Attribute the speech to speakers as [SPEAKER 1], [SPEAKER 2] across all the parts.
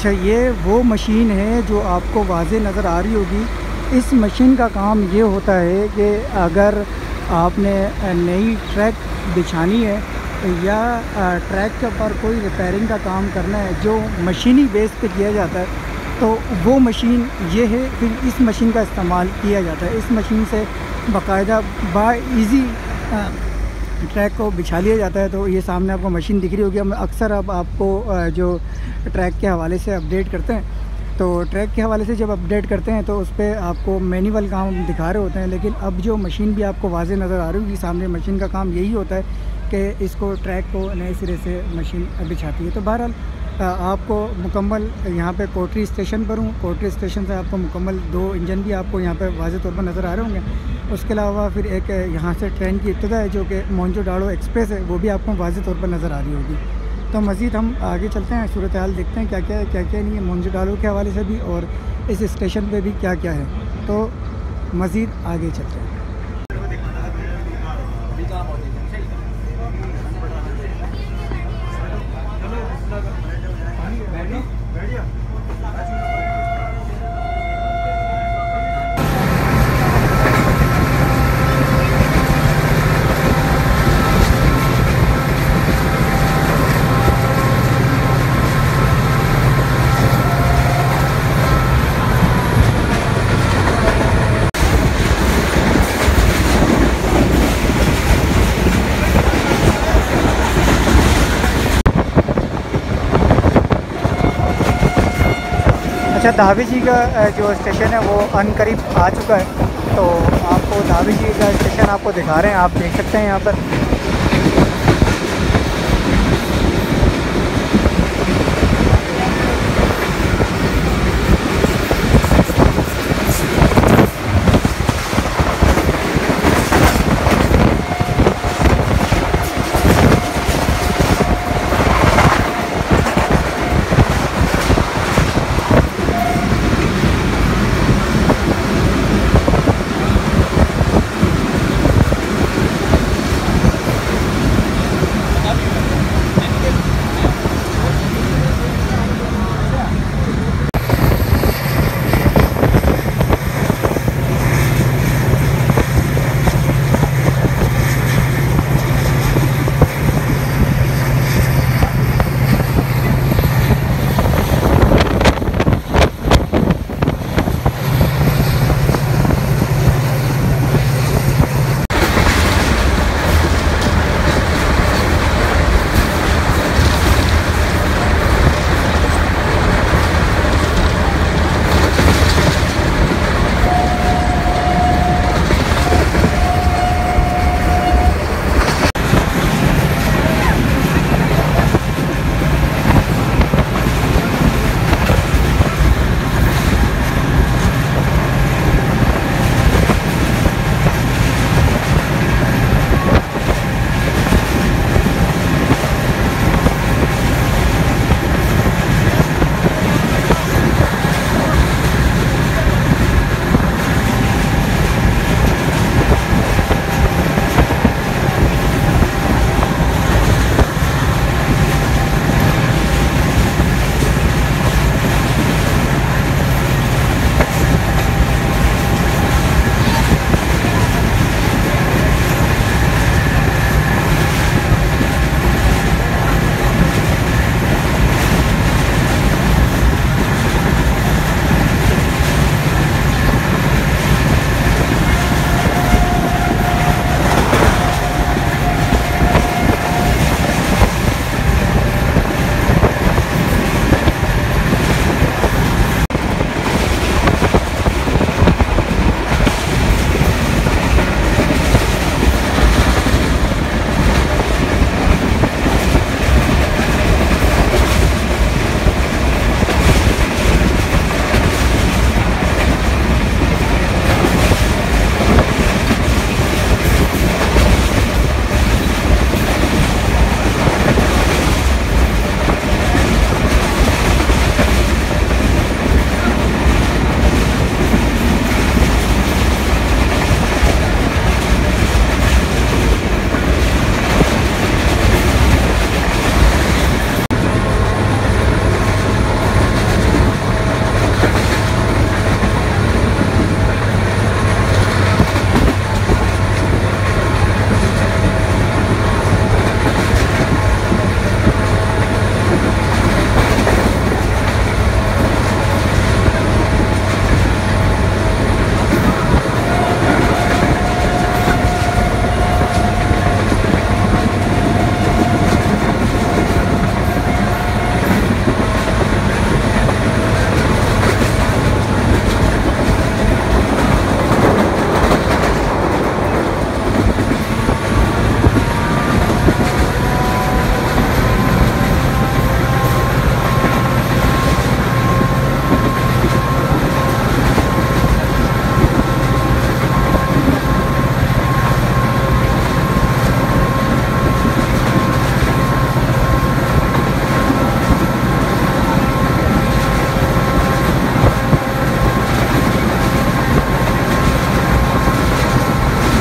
[SPEAKER 1] अच्छा ये वो मशीन है जो आपको वाज नज़र आ रही होगी। इस मशीन का काम ये होता है कि अगर आपने नई ट्रैक बिछानी है या ट्रैक के ऊपर कोई रिपेयरिंग का काम करना है जो मशीनी बेस पे किया जाता है तो वो मशीन ये है, फिर इस मशीन का इस्तेमाल किया जाता है। इस मशीन से बाकायदा बा ट्रैक को बिछा लिया जाता है तो ये सामने आपको मशीन दिख रही होगी। हम अक्सर अब आपको जो ट्रैक के हवाले से अपडेट करते हैं तो ट्रैक के हवाले से जब अपडेट करते हैं तो उस पर आपको मैनुअल काम दिखा रहे होते हैं, लेकिन अब जो मशीन भी आपको वाजे नज़र आ रही होगी, सामने मशीन का काम यही होता है कि इसको ट्रैक को नए सिरे से मशीन बिछाती है। तो बहरहाल आपको मुकम्मल यहाँ पे कोटरी स्टेशन पर हूँ। कोटरी स्टेशन से आपको मुकम्मल दो इंजन भी आपको यहाँ पे वाज तौर पर नज़र आ रहे होंगे। उसके अलावा फिर एक यहाँ से ट्रेन की इब्तदा है जो कि मोन्जो डाड़ो एक्सप्रेस है, वो भी आपको वाज तौर पर नज़र आ रही होगी। तो मज़ीद हम आगे चलते हैं सूरत हाल देखते हैं क्या क्या है क्या क्या नहीं है मोन्जो डाड़ो के हवाले से भी और इस स्टेशन पर भी क्या क्या है। तो मज़ीद आगे चलते हैं। अच्छा धावी जी का जो स्टेशन है वो अन करीब आ चुका है। तो आपको धावी जी का स्टेशन आपको दिखा रहे हैं, आप देख सकते हैं यहाँ पर।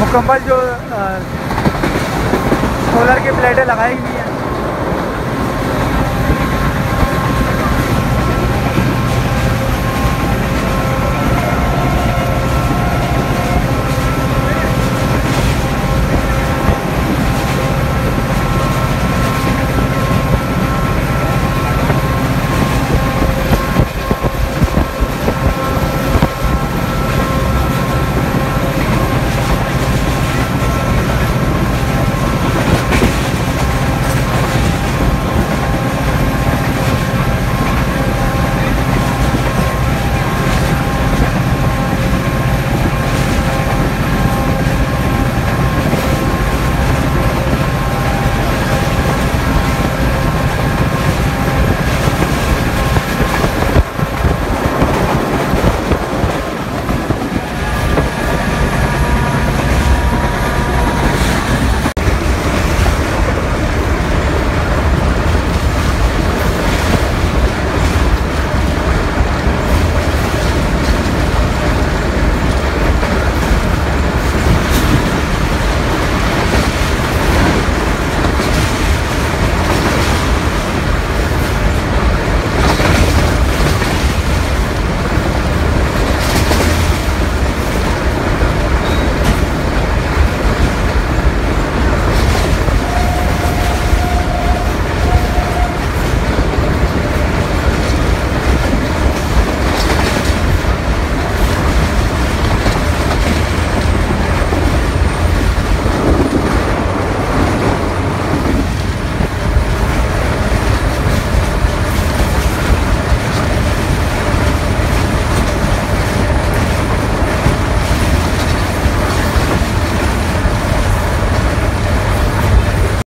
[SPEAKER 1] मुकम्मल जो सोलर की प्लेटें लगाई हुई